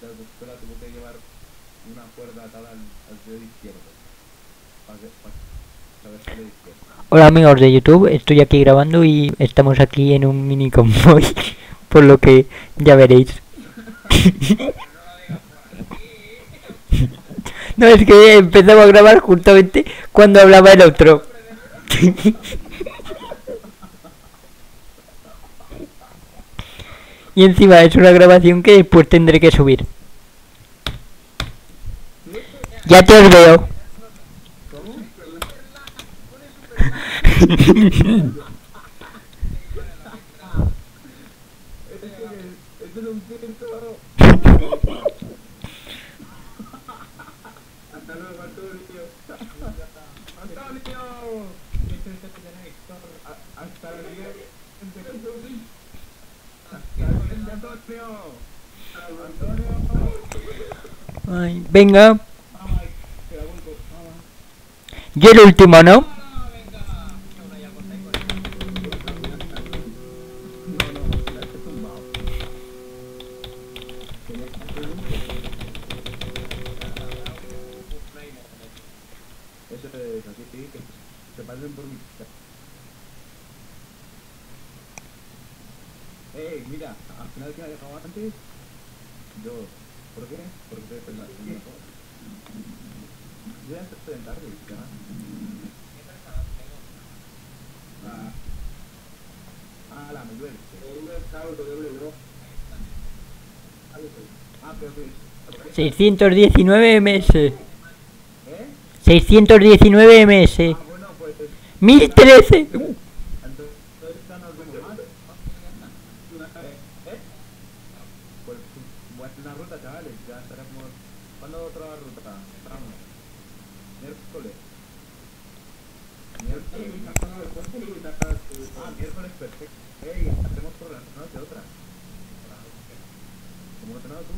la autoescuela tuvo que llevar una cuerda atada al. Hola amigos de YouTube, estoy aquí grabando y estamos aquí en un mini convoy, por lo que ya veréis. No, es que empezamos a grabar justamente cuando hablaba el otro. Y encima es una grabación que después tendré que subir. Ya te os veo. ¡Esto es un circo! ¡Hasta luego, Antonio! ¡Antonio! A- ¡Hasta la siguiente! ¡Hasta la siguiente, Antonio! ¡Antonio! Ay, venga, yo el último. No, ¿Por qué? Porque es la mejor. Yo ya estoy en tarde, ya. Ah. Ah, la me duele. Ah, pero que... 619 ms. ¿Eh? 619 ms. Ah, bueno, pues... 1013. Entonces ya nos vemos más. ¿Eh? ¿Eh? Pues voy a hacer una ruta, chavales. Ya estaremos... ¿Cuándo otra ruta? Vamos. Miércoles. Miércoles. Ah, miércoles perfecto. Ey, hacemos por la noche otra. Como no tenemos tú, que es festivo, es jueves. ¿El jueves? Jueves, sí. Eh, pero, ¿dónde falta?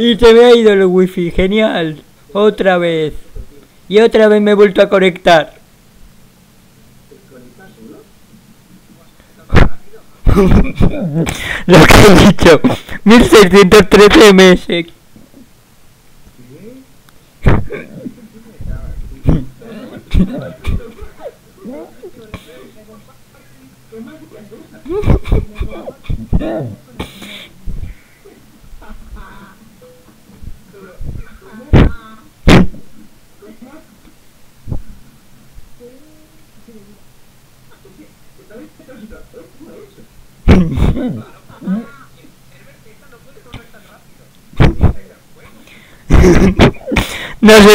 Y se me ha ido el wifi, genial. Otra vez. Y otra vez me he vuelto a conectar. Lo que he dicho. 1613 ms.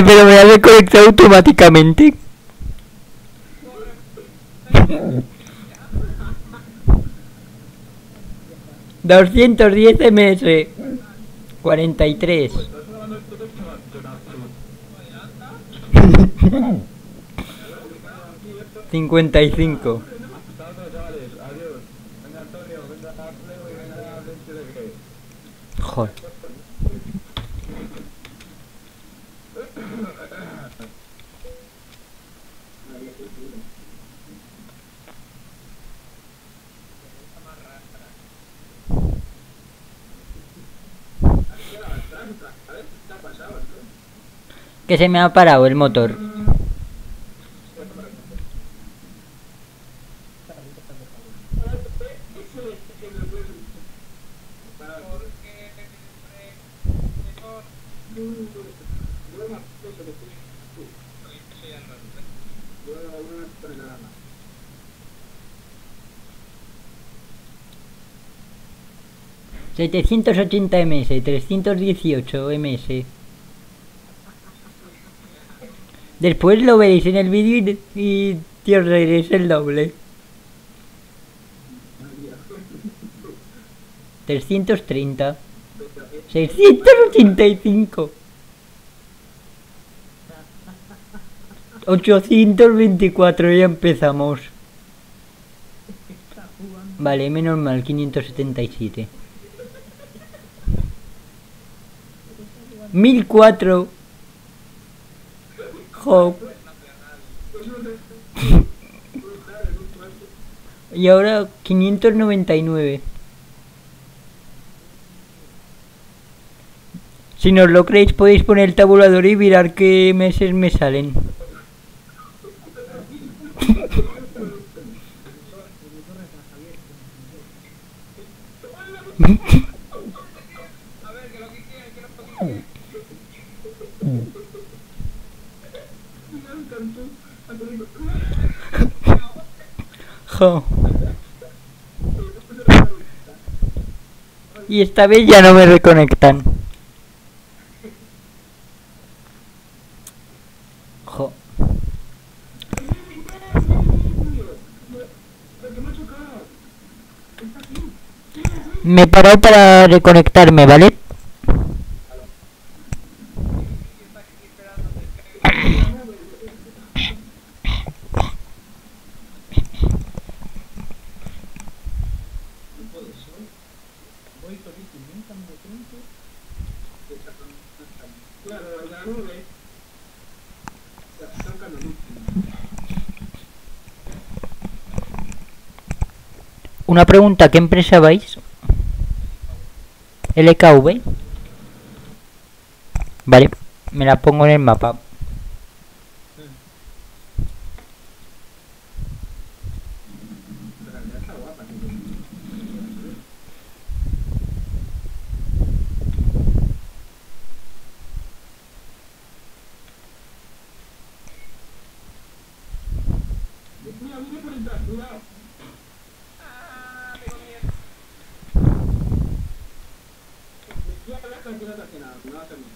Pero me ha desconectado automáticamente. Doscientos diez ms. Cuarenta y tres. Cincuenta y cinco. Hasta otra, chavales. Adiós. Venga, Antonio, venga, Leo y venga, Vente de que. Joder. Que se me ha parado el motor. Setecientos ochenta ms, trescientos dieciocho ms. Después lo veréis en el vídeo y, y te os reiréis el doble. 330. 685. 824, ya empezamos. Vale, menos mal, 577. 1004. Y ahora 599. Si no lo creéis podéis poner el tabulador y mirar qué meses me salen. Y esta vez ya no me reconectan. Jo. Me parado para reconectarme, ¿vale? Voy solísimo, nunca me de frente. Claro, la nube. Sacan la luz. Una pregunta, ¿qué empresa vais? LKV. Vale, me la pongo en el mapa. Pero ya está guapa. Mira, mira por detrás, cuidado. Me fui a la cantina de hacer nada, no va a hacer nada.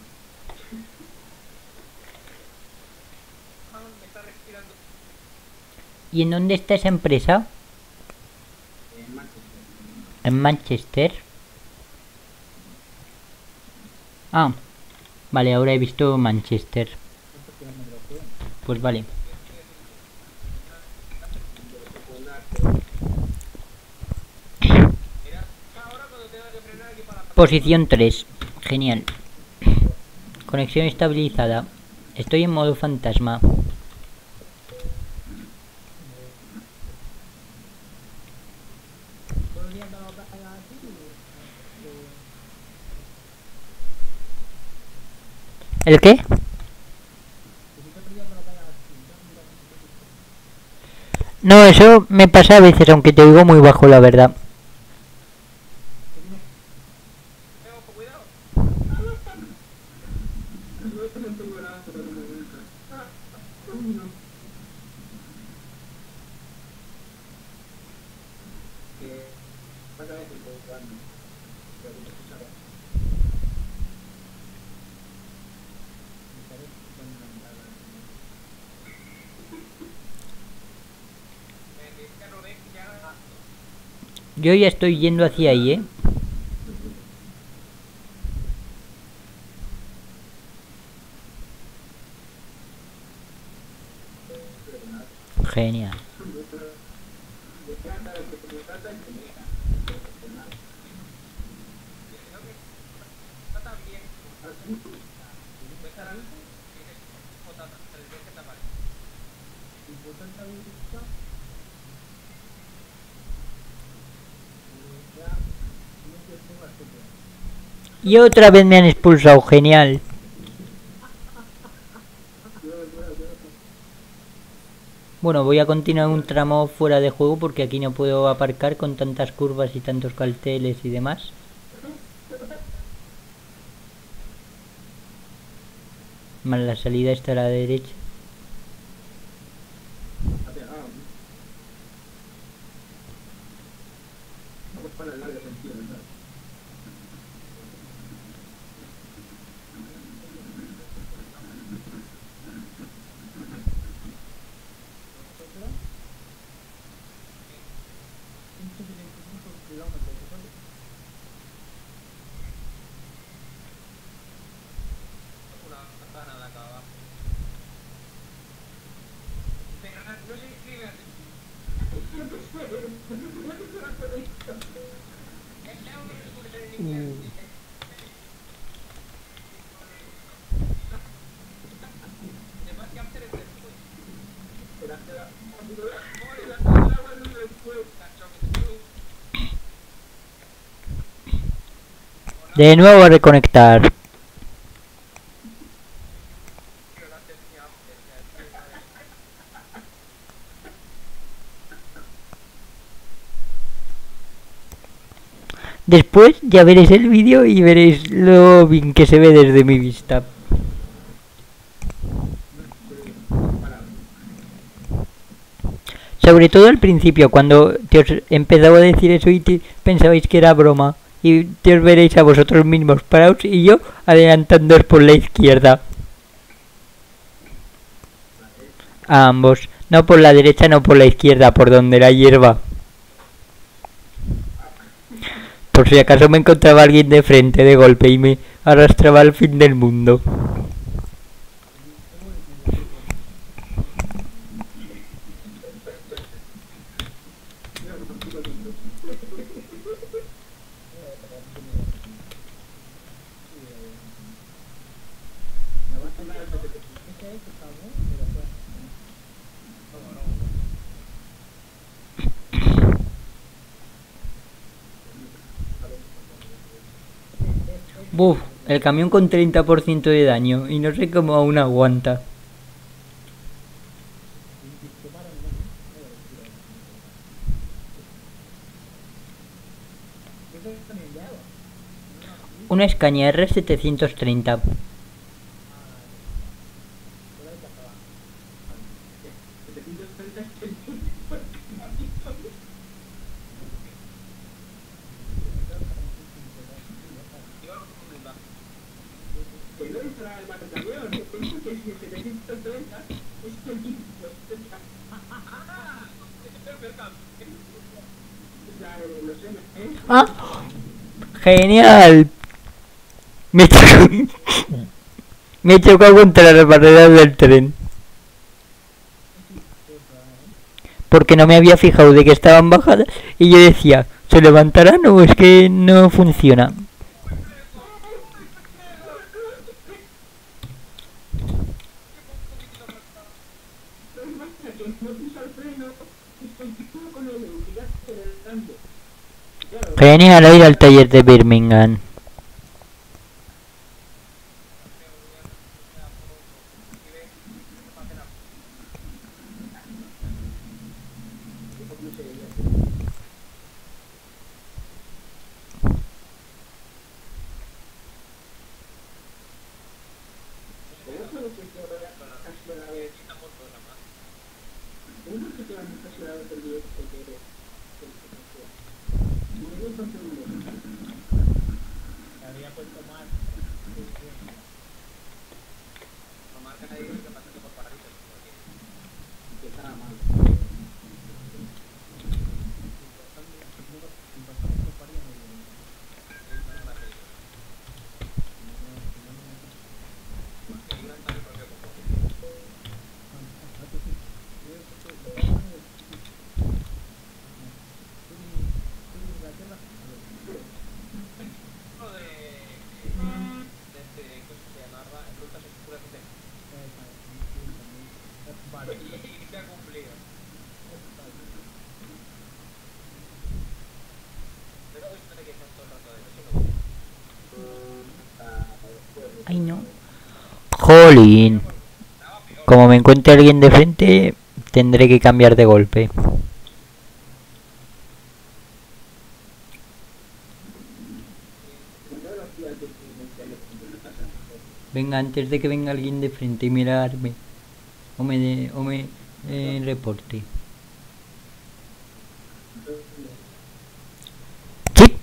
¿Y en dónde está esa empresa? En Manchester. En Manchester. Ah, vale, ahora he visto Manchester. Pues vale. Posición 3. Genial. Conexión estabilizada. Estoy en modo fantasma. Todo el día andaba para aquí y... eh, ¿El qué? que si te perdía para allá así, ya mira, No, eso me pasa a veces, aunque te oigo muy bajo, la verdad. No tengo nada, pero no me gusta. Ah, uy, no. Que pasa veces estoy jugando. Pero que te escuchaba. me parece que son una mirada. Yo ya estoy yendo hacia ahí, ¿eh? Genial. Importante habilidad. Eh, ya, no sé si tengo la copia. Y otra vez me han expulsado, genial. Bueno, voy a continuar un tramo fuera de juego porque aquí no puedo aparcar con tantas curvas y tantos carteles y demás. Más la salida está a la derecha. Vamos para el largo sentido, ¿verdad? De nuevo a reconectar. Después ya veréis el vídeo y veréis lo bien que se ve desde mi vista. Sobre todo al principio, cuando te os empezaba a decir eso y te pensabais que era broma. Y os veréis a vosotros mismos parados y yo adelantándoos por la izquierda. A ambos. No por la derecha, no por la izquierda, por donde la hierba. Por si acaso me encontraba alguien de frente de golpe y me arrastraba al fin del mundo. Buf, el camión con 30% de daño y no sé cómo aún aguanta. Una Scania R730. Que no entra el batallón, que pienso que si 730 es que el tipo Ya, eh, lo sé, ¿eh? ¡Ah! ¡Genial! Me chocado, me chocado contra las barreras del tren. Porque no me había fijado de que estaban bajadas y yo decía, ¿se levantarán o es que no funciona? Lo que pasa es que no pisa el freno y continúo con el velocidad acelerando. Claro, Genial ir al taller de Birmingham. pero eso lo que te va a casi a la vez. Uno que te va a casi a la vez el directo que eres. Y luego son segundos. Había puesto más. Que estaba mal. Ay no. Jolín. Como me encuentre alguien de frente, tendré que cambiar de golpe. Venga, antes de que venga alguien de frente y mirarme. O me, de, o me eh, reporte. Sí,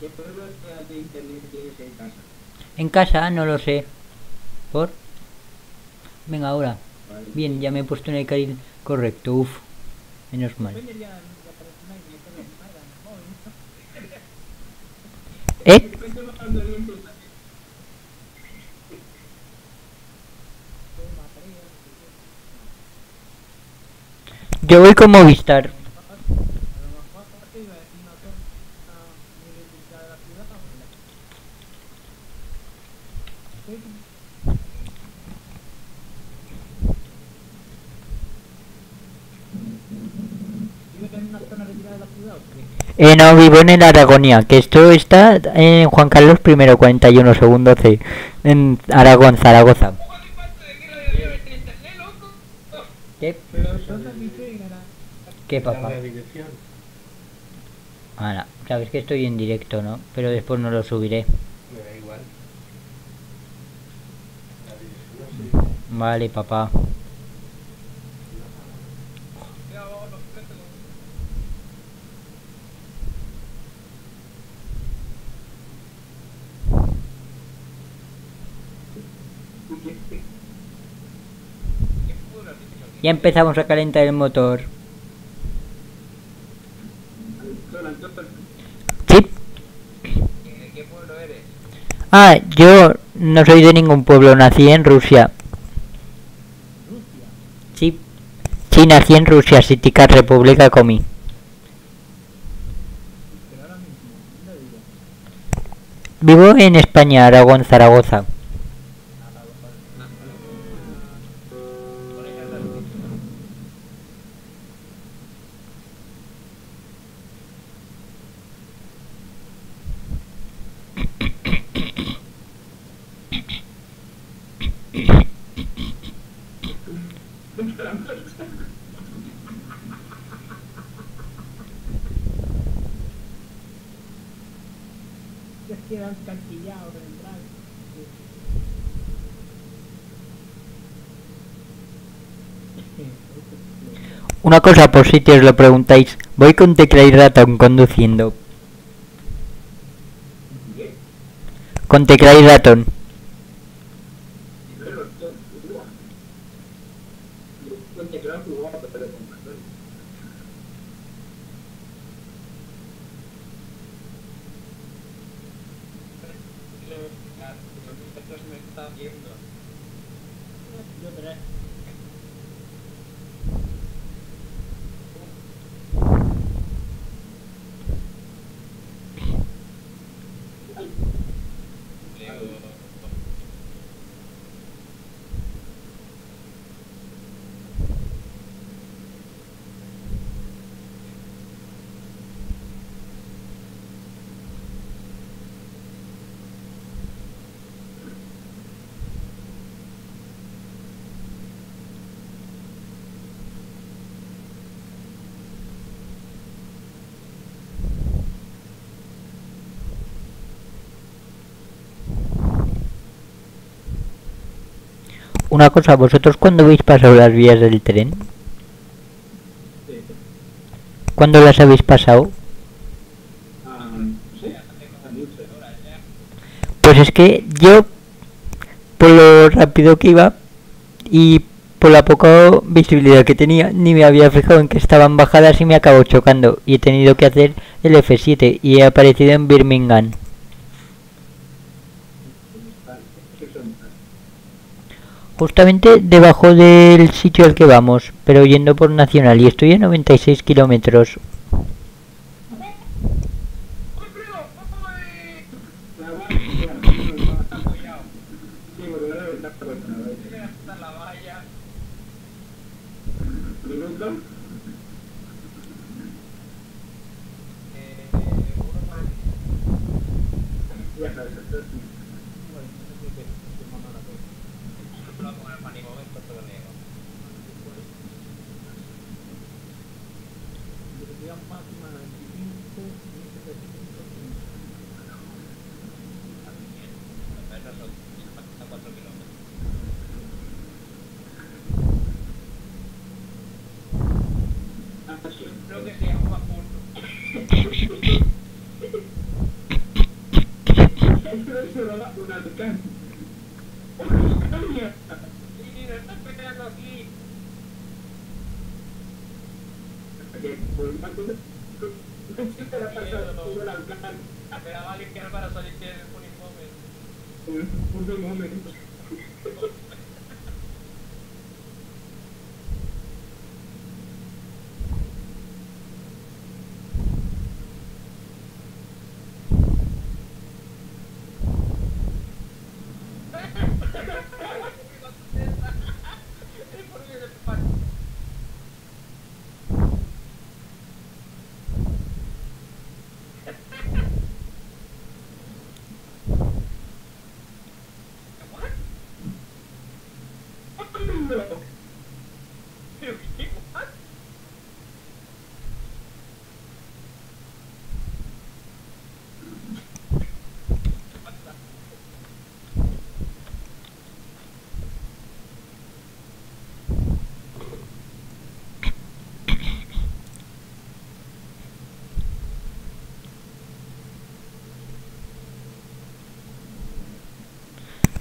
¿Qué pruebas de internet tienes en casa? En casa, no lo sé. ¿Por? Venga, ahora. Bien, ya me he puesto en el carril correcto. Uf, menos mal. ¿Eh? Yo voy con Movistar. A lo mejor te iba a decir una zona muy identificada de la ciudad. ¿o qué? ¿Vives en una zona retirada de la ciudad o no, vivo en el Aragonia, que esto está en Juan Carlos I, 41 segundo C, en Aragón, Zaragoza. ¿Qué? Pero ¿dónde vives en la... ¿Qué, papá? Ahora, sabes que estoy en directo, ¿no? Pero después no lo subiré. Me da igual. Vale, papá. Ya empezamos a calentar el motor. ¿Sí? ¿De qué pueblo eres? Ah, yo no soy de ningún pueblo, nací en Rusia. Sí. Sí, nací en Rusia, Sitica República Comi. Pero ahora mismo, ¿dónde vives? Vivo en España, Aragón, Zaragoza. Una cosa por si te os lo preguntáis, voy con tecla y ratón conduciendo. Con tecla y ratón. Con teclado jugaba, pero con ratón. Me está viendo. Yo Una cosa, vosotros cuando habéis pasado las vías del tren. ¿cuándo las habéis pasado? Pues es que yo, por lo rápido que iba y por la poca visibilidad que tenía, ni me había fijado en que estaban bajadas y me acabó chocando. Y he tenido que hacer el F7 y he aparecido en Birmingham. Justamente debajo del sitio al que vamos, pero yendo por Nacional y estoy a 96 kilómetros. La va- ya, Sí, porque ahora está puesta, a ver. la valla. Minuto. Eh, uno más. Ya sabes, esto es- Bueno, no sé qué- qué mamá la tengo. Lo hago en el panimómetro, te lo niego. Velocidad máxima 95, 1700. Ah, sí. Creo que se llama punto. Esto se lo da un alcance. ¡Coño! Sí, me estás peleando aquí. Ok, pues, ¿cuánto? ¿Qué te la pasa el alcance? Me la va a limpiar para salir uniforme. Un momento.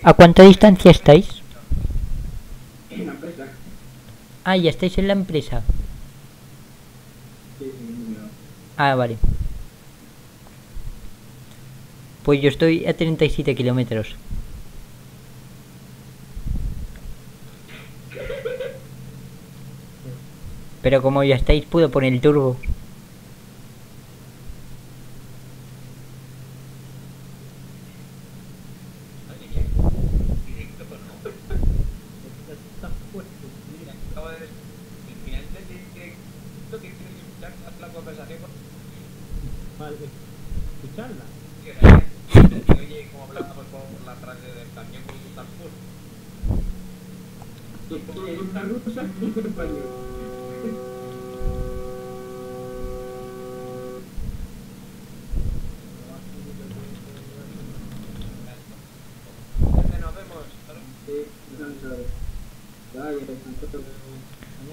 ¿A cuánta distancia estáis? En la empresa. Ah, ya estáis en la empresa. Sí, sí. Ah, vale. Pues yo estoy a 37 kilómetros. Pero como ya estáis, puedo poner el turbo.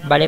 Bali,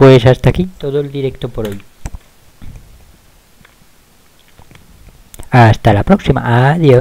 Pues hasta aquí todo el directo por hoy. Hasta la próxima. Adiós.